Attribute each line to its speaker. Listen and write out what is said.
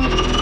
Speaker 1: you